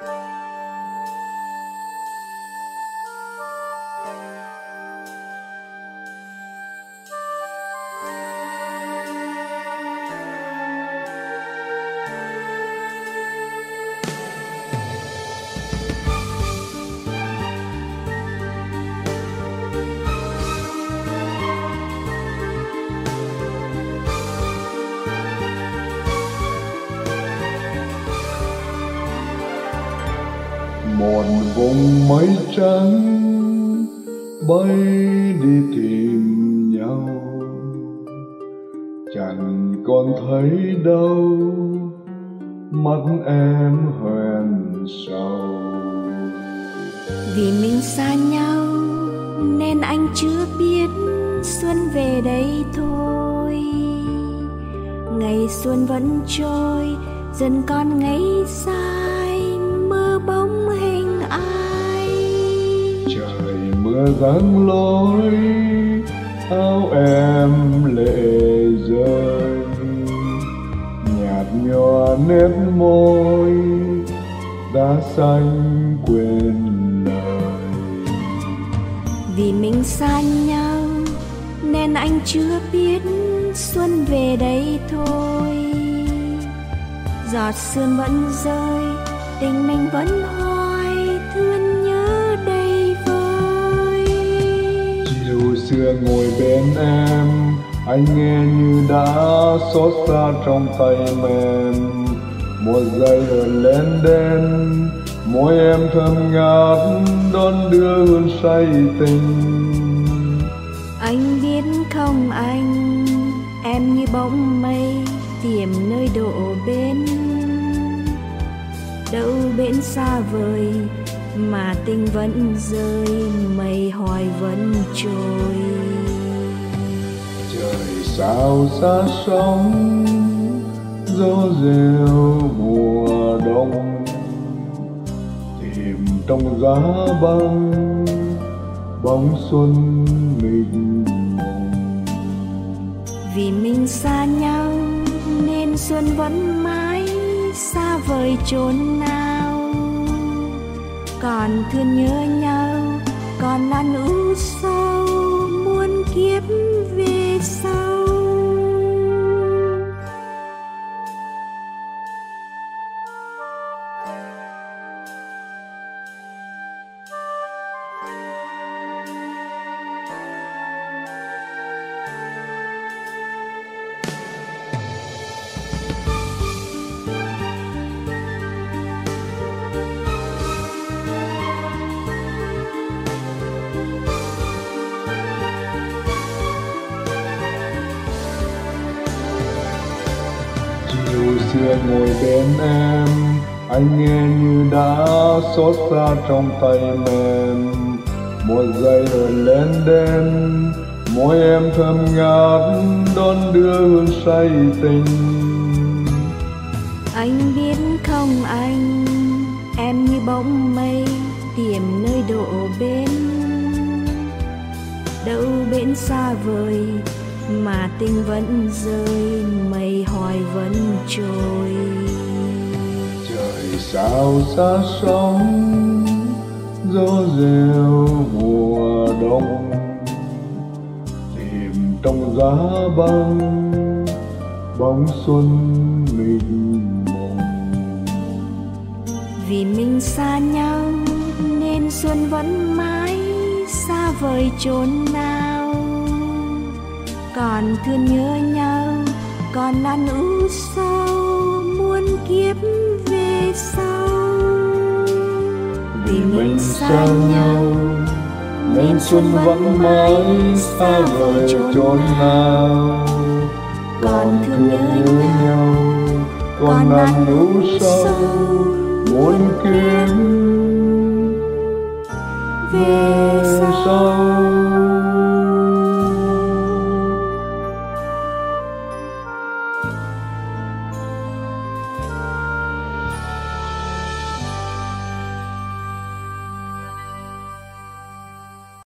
Música mòn vùng mây trắng, bay đi tìm nhau. Chẳng còn thấy đâu, mắt em hoen sầu. Vì mình xa nhau, nên anh chưa biết xuân về đây thôi. Ngày xuân vẫn trôi, dần con ngày sai mơ bóng gắng lối, áo em lệ rơi. Nhạt nhòa nét môi, đã xanh quên lời. Vì mình xa nhau, nên anh chưa biết xuân về đây thôi. Giọt sương vẫn rơi, tình mình vẫn hoa xưa ngồi bên em, anh nghe như đã xót xa trong tay mềm một giây hờn lên đen môi em thơm ngát, đón đưa hương say tình. Anh biết không anh, em như bóng mây, tìm nơi độ bên. Đâu bên xa vời mà tình vẫn rơi mây hoài vẫn trôi. Trời sao xa sóng gió rêu mùa đông. Tìm trong giá băng bóng xuân mình vì mình xa nhau nên xuân vẫn mãi xa vời chốn nào còn thương nhớ nhau còn ăn ưu sâu muôn kiếp về sau. Xưa ngồi bên em. Anh nghe như đã xót xa trong tay mềm. Một giây rồi lên đen môi em thơm ngát, đón đưa hương say tình. Anh biết không anh, em như bóng mây, tìm nơi độ bên. Đâu bên xa vời mà tình vẫn rơi mây hoài vẫn trôi. Trời sao xa sóng gió rêu mùa đông. Tìm trong giá băng bóng xuân mình mộng. Vì mình xa nhau nên xuân vẫn mãi xa vời chốn nào còn thương nhớ nhau còn ăn ưu sâu muôn kiếp về sau? Vì mình xa nhau nên xuân vẫn mãi xa vời chốn nào. Còn thương nhớ nhau còn ăn ưu sâu muôn kiếp về sau